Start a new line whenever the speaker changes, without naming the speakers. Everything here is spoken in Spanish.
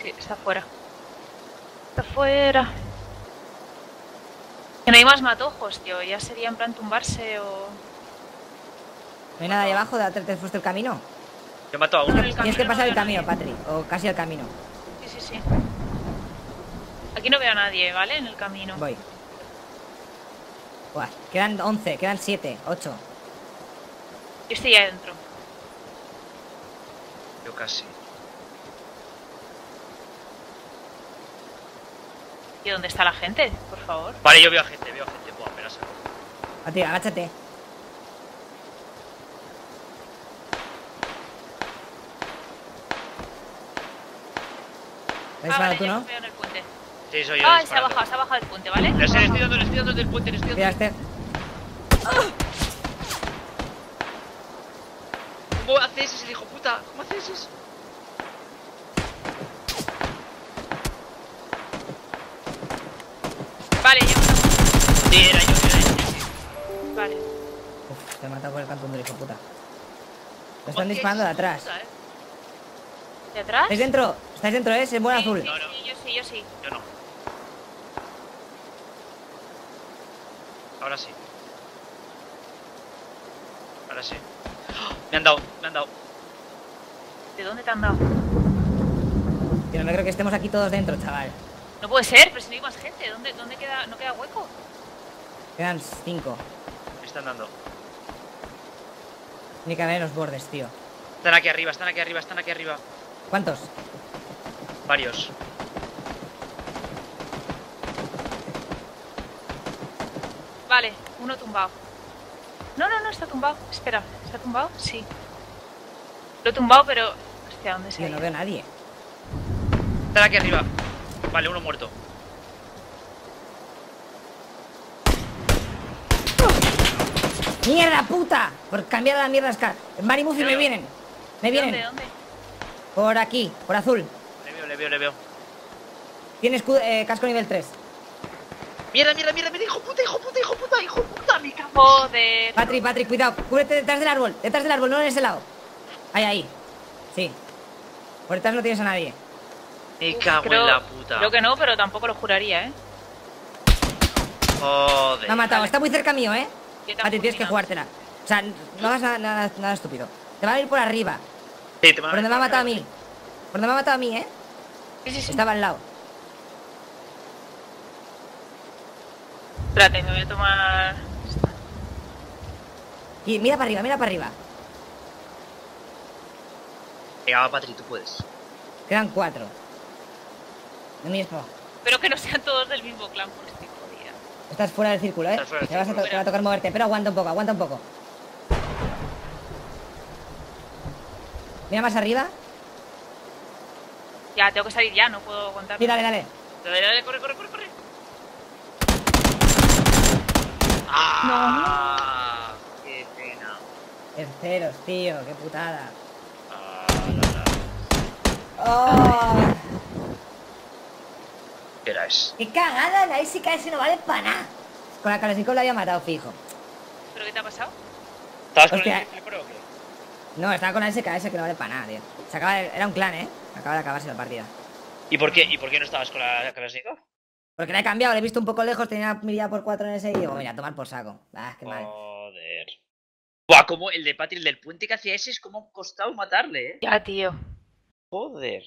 Sí, está afuera. Está afuera. Que no hay más matojos, tío. Ya sería en plan tumbarse o...
No hay nada ahí abajo, de atrás puesto el camino.
Yo mato a uno.
Tienes que
no
pasar el camino,
nadie.
Patri. O casi el camino.
Sí, sí, sí. Aquí no veo a nadie, ¿vale? En el camino.
Voy. Buah, quedan 11, quedan 7, 8.
Yo estoy ahí adentro.
Yo casi.
¿Y dónde está la gente? Por favor.
Vale, yo veo a gente, veo a gente. Buah, la saco.
Patri, agáchate. ¿Lo has
Ah, vale,
tú,
ya
no?
veo en el puente.
Sí, soy yo.
Ah, se ha bajado, se ha bajado del puente, ¿vale?
Le estoy, dando, le estoy dando del puente, le estoy
Mira
dando.
este.
¿Cómo haces ese hijo puta? ¿Cómo haces eso?
Vale, matamos.
Sí, era yo, era yo.
Vale.
Uf, te he matado por el cantón del hijo puta. Lo
¿Cómo
están disparando de atrás.
puta, eh?
¿De atrás?
¿Estáis dentro? ¿Estáis dentro, eh? Es el buen
Sí,
azul.
Sí,
No, no.
sí, yo sí, yo sí.
Yo no. Ahora sí. Ahora sí. ¡Ah! Me han dado, me han dado.
¿De dónde te han dado?
Tío, no me creo que estemos aquí todos dentro, chaval.
No puede ser, pero si no hay más gente. ¿Dónde, dónde queda? ¿No queda hueco?
Quedan 5.
Me están dando.
Tiene que haber en los bordes, tío.
Están aquí arriba, están aquí arriba, están aquí arriba.
¿Cuántos?
Varios.
Vale, uno tumbado. No, no, no, está tumbado. Espera, ¿está tumbado? Sí. Lo he tumbado, pero... Hostia, ¿dónde se ha
no veo a nadie.
Están aquí arriba. Vale, uno muerto.
¡Mierda, puta! Por cambiar la mierda Scar. Mari Muffy me vienen. Me
¿De ¿Dónde,
vienen.
dónde?
Por aquí, por azul.
Le veo, le veo, le veo.
Tiene escudo- eh, casco nivel 3.
Mierda, mierda, mierda, mierda, hijo puta, hijo puta, hijo puta, hijo puta, mi cago.
Joder.
Patri, Patri, cuidado. Cúbrete detrás del árbol. Detrás del árbol, no en ese lado. Ahí, ahí. Sí. Por detrás no tienes a nadie.
Me cago
creo-
en la puta.
Creo que no, pero tampoco lo juraría, ¿eh?
Joder.
Me ha matado.
vale.
Está muy cerca mío, ¿eh? Patri, tienes que jugártela. O sea, no hagas nada, nada, nada estúpido. Te va a venir por arriba.
Sí, te van
Por donde me ha matado a mí. Por donde me ha matado a mí, ¿eh?
Sí, sí, sí.
Estaba al lado.
Espérate, me voy a tomar...
Y mira para arriba, mira para arriba.
Venga, va, Patri, tú puedes.
Quedan cuatro. No mires para abajo.
Espero que no sean todos del mismo clan, porque estoy jodida.
Estás fuera del círculo, ¿eh? Te, vas a to-
círculo.
te va a tocar moverte, pero aguanta un poco, aguanta un poco. Mira más arriba.
Ya, tengo que salir ya, no puedo aguantar.
Sí, dale, dale.
Dale, dale, corre, corre, corre, corre. ¡Ah! ¡Qué pena!
Terceros, tío, qué putada.
Ah, la, la.
¡Oh!
¿Qué era eso?
¡Qué cagada! La SKS no vale para nada. Con la Kalashnikov la había matado, fijo.
¿Pero qué te ha pasado?
¿Estabas con
Hostia.
el pro o qué?
No, estaba con la SKS que no vale para nada, tío. Se acaba de- Era un clan, ¿eh? Acaba de acabarse la partida.
¿Y por qué? ¿Y por qué no estabas con la Kalashnikov?
Porque la he cambiado, le he visto un poco lejos, tenía mirada por 4 en ese y digo, mira, tomar por saco. Ah, qué mal.
Joder. Buah, como el de Patri, el del puente que hacía ese es como costado matarle, eh.
Ya, tío.
Joder.